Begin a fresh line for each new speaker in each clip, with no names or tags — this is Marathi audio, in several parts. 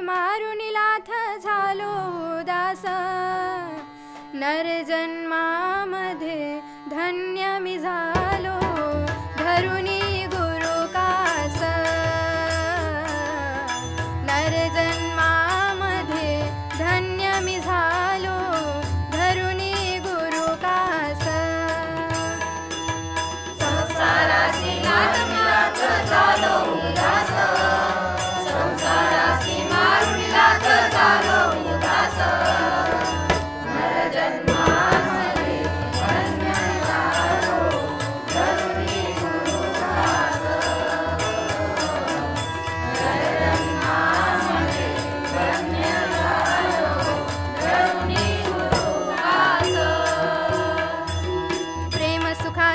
मारुनिलाथ झालो मुनिलो दा धन्यमि झालो धरुनि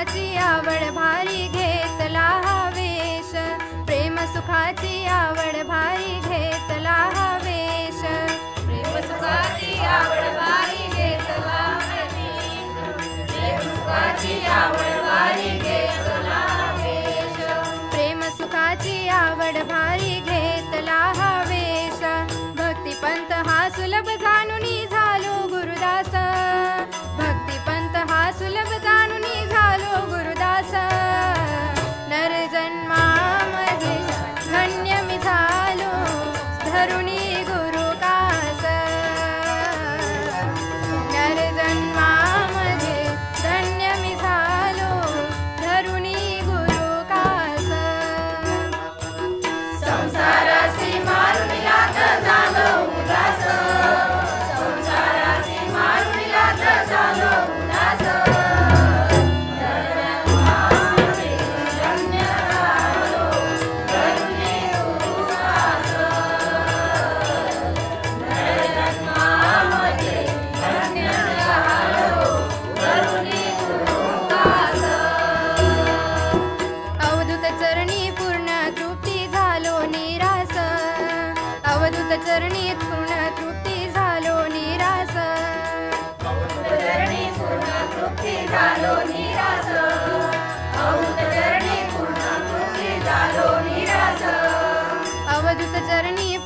बाजिया i don't Maruni. अवधूत चरणी पूर्ण तृप्ती झालो निरास. चरणी पूर्ण तृप्ती झालो निरास. अवधूत चरणी पूर्ण तृप्ती झालो निरास. अवधूत चरणी